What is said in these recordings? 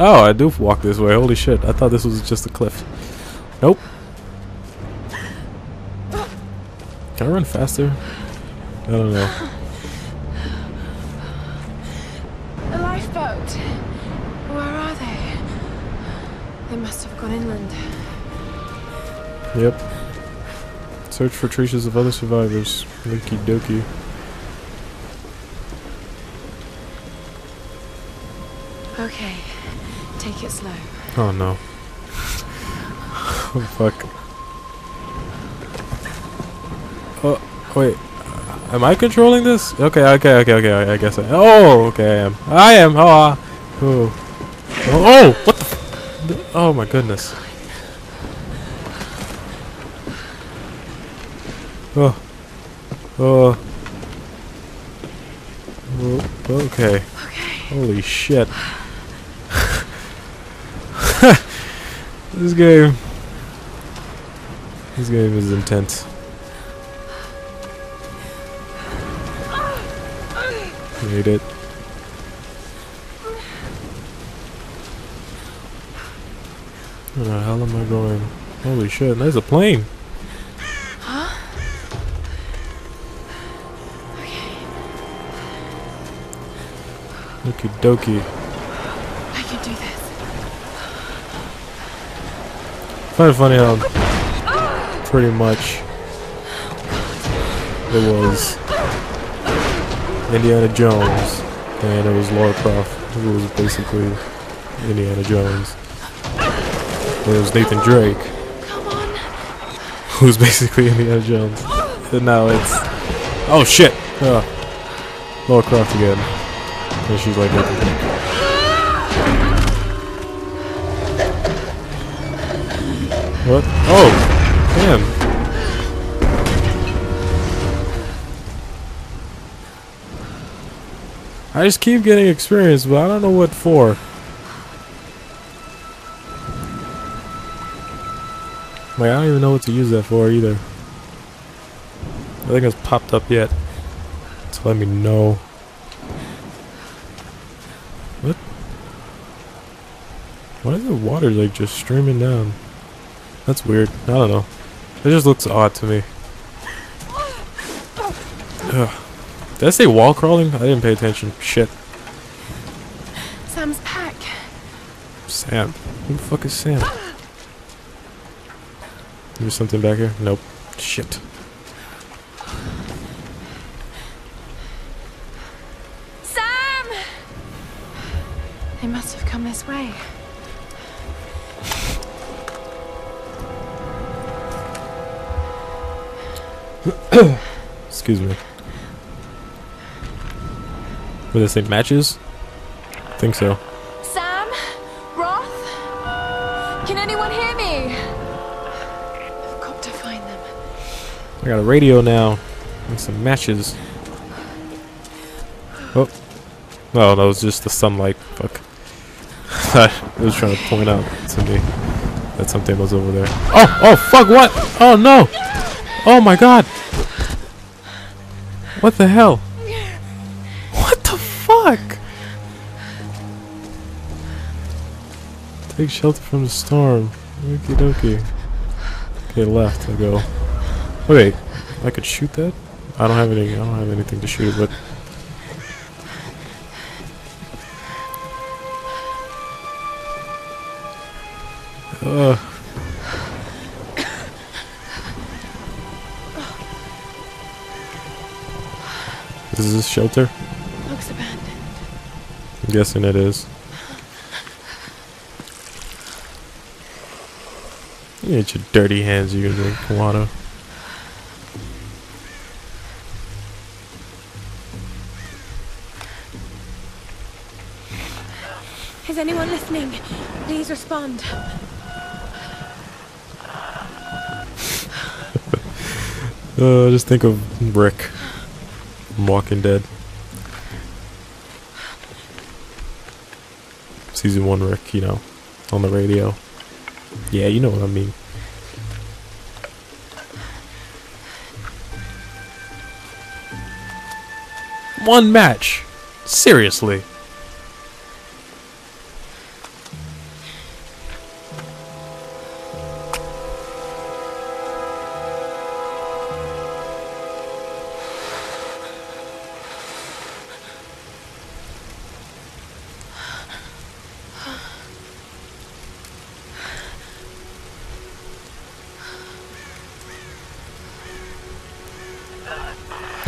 Oh, I do walk this way. Holy shit. I thought this was just a cliff. Nope. Can I run faster? I don't know. A lifeboat. Where are they? They must have gone inland. Yep. Search for traces of other survivors. Linky dokie. Okay, take it slow. Oh no. oh fuck. Oh, wait. Am I controlling this? Okay, okay, okay, okay, I guess I... Oh, okay, I am. I am! Oh, ah. oh. Oh, what the f- Oh my goodness. Oh. Oh. oh okay. Okay. Holy shit. This game. This game is intense. Made it. Where the hell am I going? Holy shit, there's a plane. Huh? Okay, Okie dokie. I can do this. Find it funny how pretty much it was Indiana Jones and it was Laura Croft who was basically Indiana Jones. And it was Nathan Drake Come on. who was basically Indiana Jones. And now it's oh shit, uh, oh, Laura Croft again, and she's like What? Oh, damn. I just keep getting experience, but I don't know what for. Like, I don't even know what to use that for either. I think it's popped up yet. So let me know. What? Why is the water like just streaming down? That's weird. I don't know. It just looks odd to me. Ugh. Did I say wall crawling? I didn't pay attention. Shit. Sam's pack. Sam. Who the fuck is Sam? There's something back here? Nope. Shit. Sam! They must have come this way. Excuse me. Were they say matches? think so. Sam? Roth? Can anyone hear me? I've got to find them. I got a radio now. And some matches. Oh. No, that was just the sunlight. Fuck. I was trying to point out to me that something was over there. Oh! Oh, fuck, what? Oh, no! Oh, my God! What the hell? What the fuck? Take shelter from the storm. Okie dokie. Okay, left I go. Wait, I could shoot that? I don't have any. I don't have anything to shoot with. Uh. Is this shelter? Looks abandoned. I'm guessing it is. You get your dirty hands, you can drink water. Is anyone listening? Please respond. Uh, just think of Rick from Walking Dead. Season 1 Rick, you know, on the radio. Yeah, you know what I mean. One match! Seriously.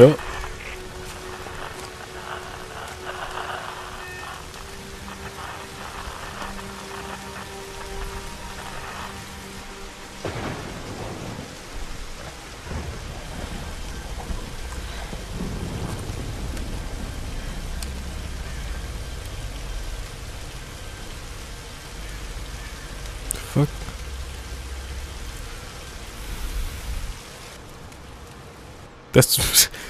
Fuck. That's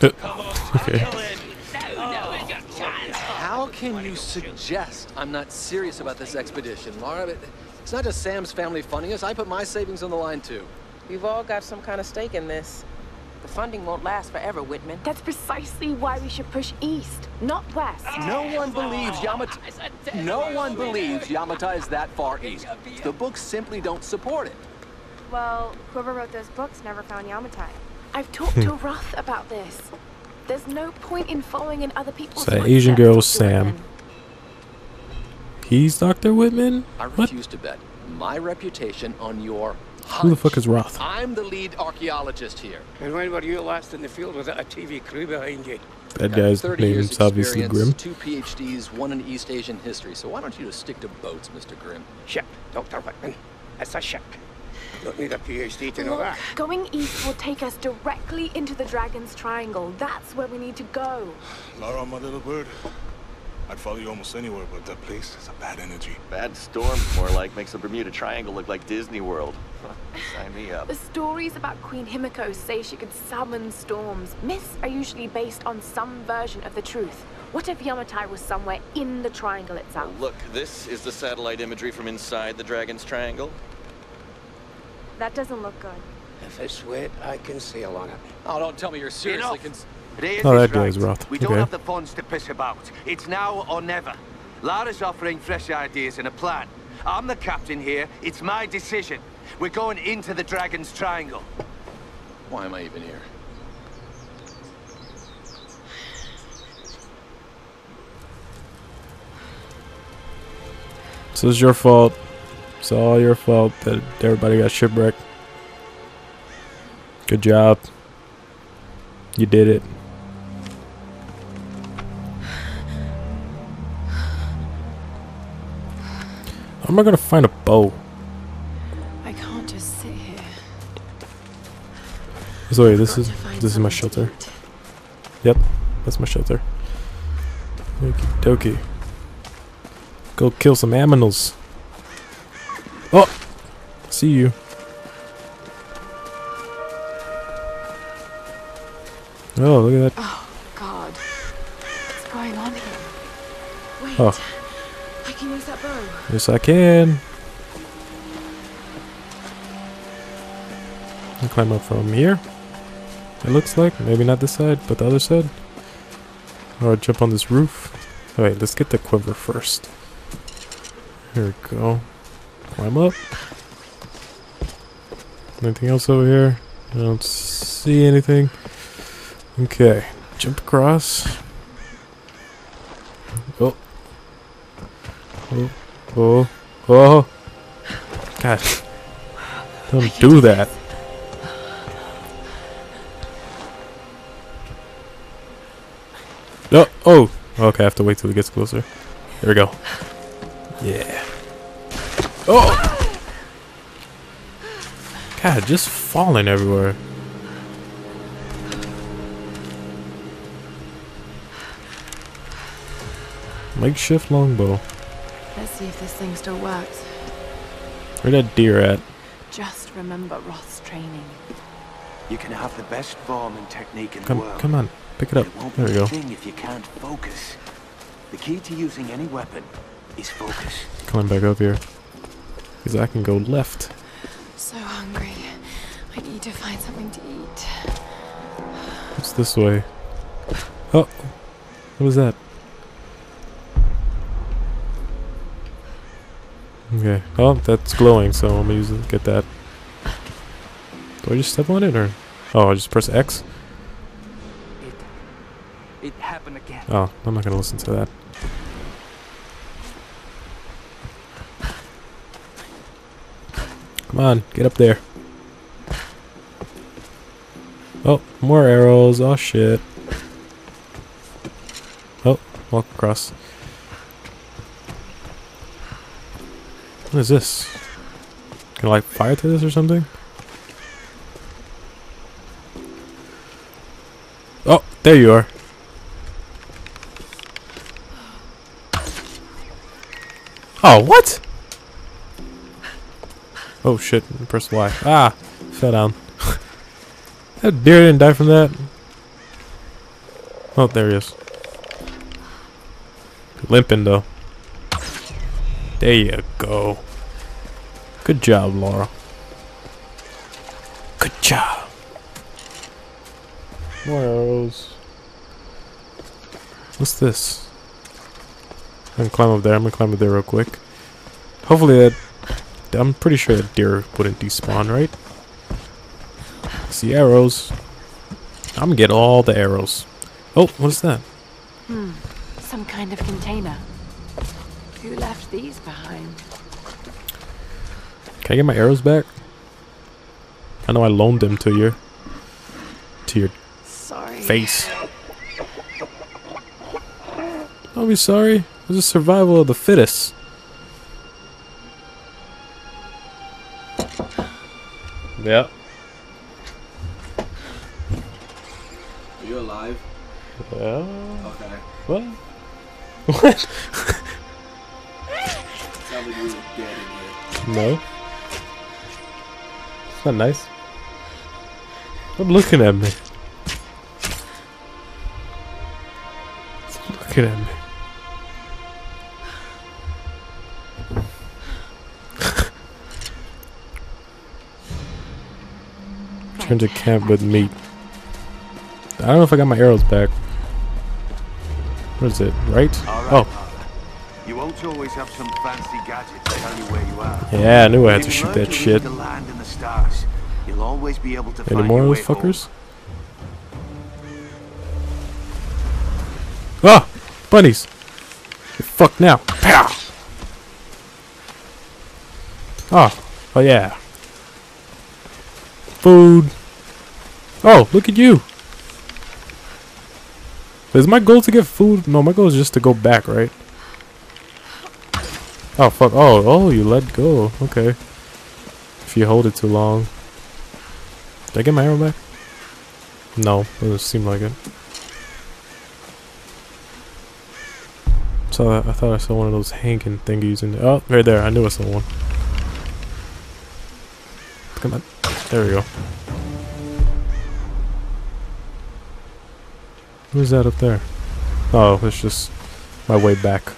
Okay. How can you suggest I'm not serious about this expedition, Lara? It's not just Sam's family funding us. I put my savings on the line, too. We've all got some kind of stake in this. The funding won't last forever, Whitman. That's precisely why we should push east, not west. No one believes Yamata... No one believes Yamata is that far east. The books simply don't support it. Well, whoever wrote those books never found Yamatai. I've talked to hmm. Roth about this. There's no point in following in other people's So Asian footsteps, girl, Sam. Whitman. He's Dr. Whitman? I What? refuse to bet my reputation on your Who the fuck is Roth? I'm the lead archaeologist here. And when were you last in the field without a TV crew behind you? That guy's 30 name is obviously experience, Grim. Two PhDs, one in East Asian history. So why don't you just stick to boats, Mr. Grim? Ship, Dr. Whitman. It's a ship. Don't need a PhD to know Look, that. going east will take us directly into the Dragon's Triangle. That's where we need to go. Lara, my little bird. I'd follow you almost anywhere, but that place is a bad energy. Bad storm, more like, makes the Bermuda Triangle look like Disney World. Sign me up. The stories about Queen Himiko say she could summon storms. Myths are usually based on some version of the truth. What if Yamatai was somewhere in the triangle itself? Look, this is the satellite imagery from inside the Dragon's Triangle. That doesn't look good. If it's wet, I can sail on it. Oh, don't tell me you're seriously Enough. cons- Reyes Oh, that guy right. is Roth. We don't have the funds to piss about. It's now or never. Lara's offering fresh ideas and a plan. I'm the captain here. It's my decision. We're going into the Dragon's Triangle. Why am I even here? So it's your fault. It's all your fault that everybody got shipwrecked. Good job. You did it. How am I gonna find a bow? I can't just sit here. So wait, this is this is my shelter. Yep, that's my shelter. Okie dokie. Go kill some aminals. Oh! See you. Oh, look at that. Oh, God. What's going on here? Wait. Oh. I can use that bow. Yes, I can. I'll climb up from here. It looks like. Maybe not this side, but the other side. Or jump on this roof. Alright, let's get the quiver first. Here we go. Climb up. Anything else over here? I don't see anything. Okay. Jump across. Oh. Oh. Oh. Oh. God. Don't do that. No. Oh. Okay, I have to wait till it gets closer. Here we go. Yeah. Oh! God, just falling everywhere. Makeshift longbow. Let's see if this thing still works. Where that deer at? Just remember Roth's training. You can have the best form and technique in come, the world. Come on, pick it up. It there we go. Thing if you can't focus. The key to using any weapon is focus. Coming back up here. Because I can go left. So hungry. I need to find something to eat. What's this way? Oh, what was that? Okay. Oh, that's glowing, so I'm gonna use it. Get that. Do I just step on it or? Oh, I just press X. It, it happened again. Oh, I'm not gonna listen to that. Come on, get up there. Oh, more arrows. Oh shit. Oh, walk across. What is this? Can I like fire to this or something? Oh, there you are. Oh, what? Oh shit, press Y. Ah, fell down. that deer didn't die from that. Oh, there he is. Limping though. There you go. Good job, Laura. Good job. More arrows. What's this? I can climb up there. I'm gonna climb up there real quick. Hopefully that... I'm pretty sure that deer wouldn't despawn, right? See arrows. I'm gonna get all the arrows. Oh, what is that? Hmm. Some kind of container. Who left these behind? Can I get my arrows back? I know I loaned them to you. To your Sorry. face. Don't be sorry. It was a survival of the fittest. Yep. Are you alive? Yeah. Okay. What? What? Sounds like you were dead in here. No. It's not nice. Stop looking at me. Stop looking at me. Turn to camp with meat. I don't know if I got my arrows back. What is it? Right? Right, Oh, You won't always have some fancy gadget to tell you where you are. yeah, I knew I had to shoot that shit. The land and the stars. You'll always be able to Any find more of those fuckers? Ah! Bunnies! Fucked now. Pow! Oh. Oh yeah. Food. Oh, look at you. Is my goal to get food? No, my goal is just to go back, right? Oh, fuck. Oh, oh, you let go. Okay. If you hold it too long. Did I get my arrow back? No, doesn't seem like it. So I thought I saw one of those hanging thingies in there. Oh, right there. I knew I saw one. Come on. There we go. Who's that up there? Oh, it's just my way back.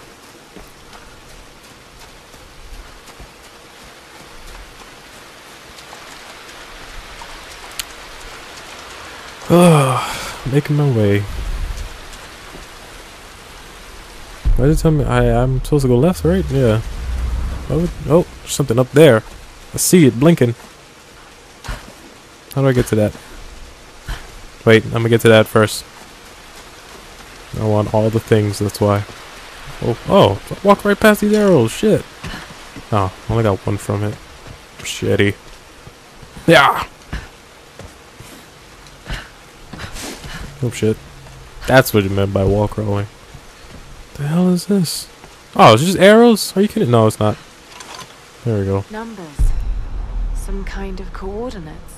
Oh, making my way. Why did it tell me I, I'm supposed to go left, right? Yeah. Oh, there's something up there. I see it blinking. How do I get to that? Wait, I'm gonna get to that first. I want all the things, that's why. Oh, oh, walk right past these arrows, shit. Oh, only got one from it. Shitty. Yeah! Oh shit. That's what you meant by wall crawling. The hell is this? Oh, it's just arrows? Are you kidding? No, it's not. There we go. Numbers. Some kind of coordinates.